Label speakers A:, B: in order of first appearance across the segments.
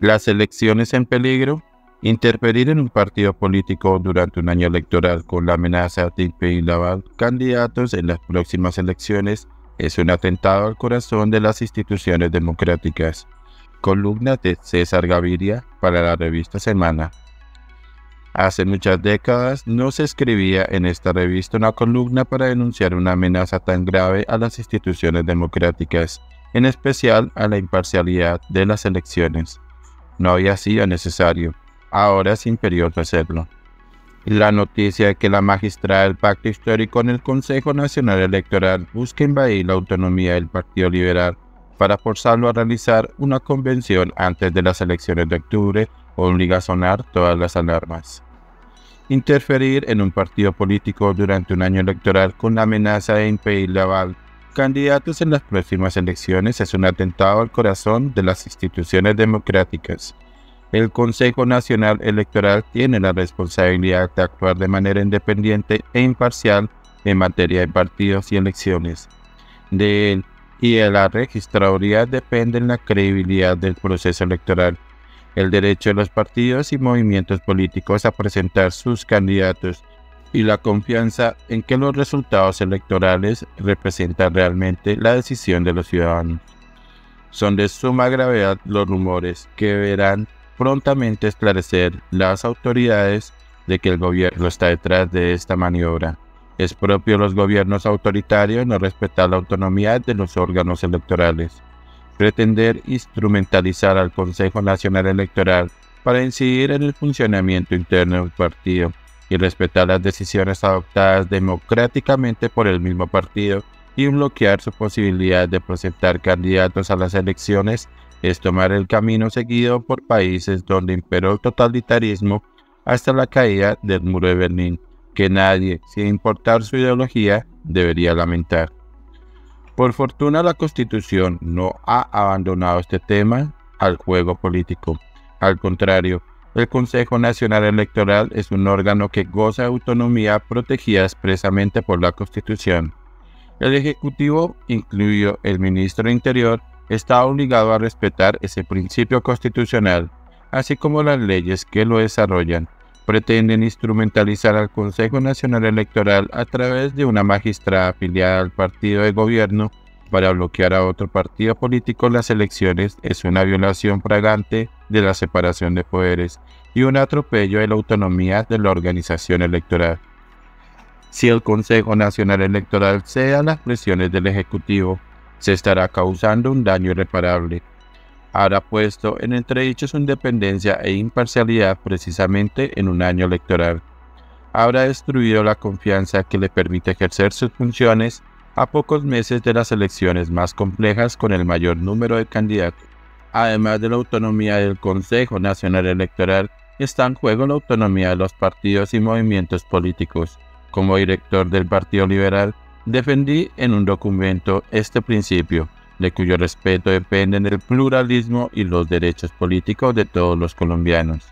A: Las elecciones en peligro. Interferir en un partido político durante un año electoral con la amenaza de impedir candidatos en las próximas elecciones es un atentado al corazón de las instituciones democráticas. Columna de César Gaviria para la revista Semana. Hace muchas décadas no se escribía en esta revista una columna para denunciar una amenaza tan grave a las instituciones democráticas, en especial a la imparcialidad de las elecciones. No había sido necesario, ahora es imperioso hacerlo. La noticia de que la magistrada del pacto histórico en el Consejo Nacional Electoral busca invadir la autonomía del Partido Liberal para forzarlo a realizar una convención antes de las elecciones de octubre obliga a sonar todas las alarmas. Interferir en un partido político durante un año electoral con la amenaza de impedir la aval candidatos en las próximas elecciones es un atentado al corazón de las instituciones democráticas. El Consejo Nacional Electoral tiene la responsabilidad de actuar de manera independiente e imparcial en materia de partidos y elecciones. De él y de la registraduría depende la credibilidad del proceso electoral el derecho de los partidos y movimientos políticos a presentar sus candidatos y la confianza en que los resultados electorales representan realmente la decisión de los ciudadanos. Son de suma gravedad los rumores que deberán prontamente esclarecer las autoridades de que el gobierno está detrás de esta maniobra. Es propio de los gobiernos autoritarios no respetar la autonomía de los órganos electorales pretender instrumentalizar al Consejo Nacional Electoral para incidir en el funcionamiento interno del partido y respetar las decisiones adoptadas democráticamente por el mismo partido y bloquear su posibilidad de presentar candidatos a las elecciones es tomar el camino seguido por países donde imperó el totalitarismo hasta la caída del muro de Berlín, que nadie, sin importar su ideología, debería lamentar. Por fortuna la Constitución no ha abandonado este tema al juego político. Al contrario, el Consejo Nacional Electoral es un órgano que goza de autonomía protegida expresamente por la Constitución. El Ejecutivo, incluido el Ministro de Interior, está obligado a respetar ese principio constitucional, así como las leyes que lo desarrollan pretenden instrumentalizar al Consejo Nacional Electoral a través de una magistrada afiliada al partido de gobierno para bloquear a otro partido político las elecciones es una violación fragante de la separación de poderes y un atropello de la autonomía de la organización electoral. Si el Consejo Nacional Electoral cede a las presiones del Ejecutivo, se estará causando un daño irreparable habrá puesto en entredicho su independencia e imparcialidad precisamente en un año electoral. Habrá destruido la confianza que le permite ejercer sus funciones a pocos meses de las elecciones más complejas con el mayor número de candidatos. Además de la autonomía del Consejo Nacional Electoral, está en juego la autonomía de los partidos y movimientos políticos. Como director del Partido Liberal, defendí en un documento este principio de cuyo respeto dependen el pluralismo y los derechos políticos de todos los colombianos.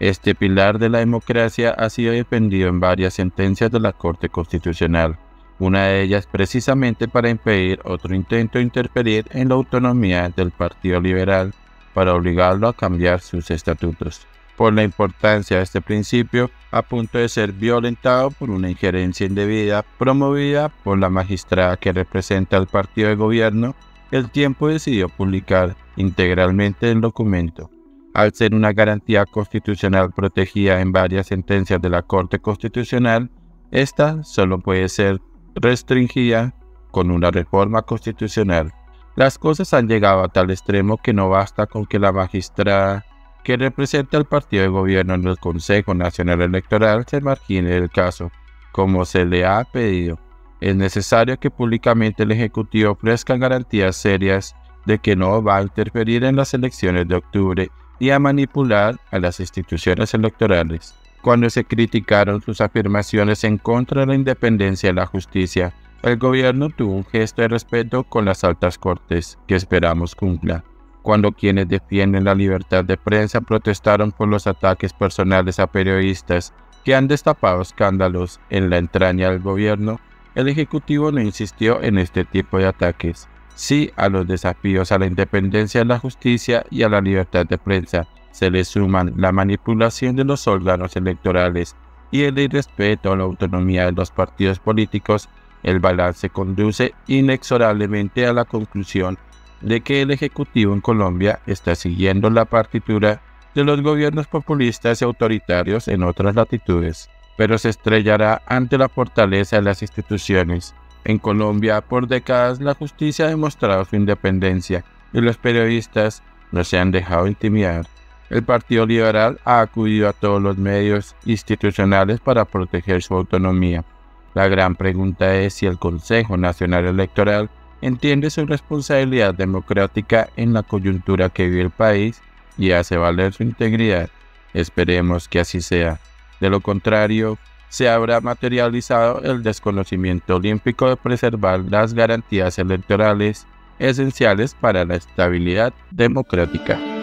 A: Este pilar de la democracia ha sido defendido en varias sentencias de la Corte Constitucional, una de ellas precisamente para impedir otro intento de interferir en la autonomía del Partido Liberal para obligarlo a cambiar sus estatutos. Por la importancia de este principio, a punto de ser violentado por una injerencia indebida promovida por la magistrada que representa al partido de gobierno el tiempo decidió publicar integralmente el documento. Al ser una garantía constitucional protegida en varias sentencias de la Corte Constitucional, esta solo puede ser restringida con una reforma constitucional. Las cosas han llegado a tal extremo que no basta con que la magistrada que representa al partido de gobierno en el Consejo Nacional Electoral se margine del caso, como se le ha pedido es necesario que públicamente el Ejecutivo ofrezca garantías serias de que no va a interferir en las elecciones de octubre y a manipular a las instituciones electorales. Cuando se criticaron sus afirmaciones en contra de la independencia de la justicia, el gobierno tuvo un gesto de respeto con las altas cortes, que esperamos cumpla. Cuando quienes defienden la libertad de prensa protestaron por los ataques personales a periodistas que han destapado escándalos en la entraña del gobierno, el Ejecutivo no insistió en este tipo de ataques. Sí a los desafíos a la independencia de la justicia y a la libertad de prensa. Se le suman la manipulación de los órganos electorales y el irrespeto a la autonomía de los partidos políticos. El balance conduce inexorablemente a la conclusión de que el Ejecutivo en Colombia está siguiendo la partitura de los gobiernos populistas y autoritarios en otras latitudes, pero se estrellará ante la fortaleza de las instituciones. En Colombia, por décadas, la justicia ha demostrado su independencia y los periodistas no se han dejado intimidar. El Partido Liberal ha acudido a todos los medios institucionales para proteger su autonomía. La gran pregunta es si el Consejo Nacional Electoral entiende su responsabilidad democrática en la coyuntura que vive el país y hace valer su integridad. Esperemos que así sea. De lo contrario, se habrá materializado el desconocimiento olímpico de preservar las garantías electorales esenciales para la estabilidad democrática.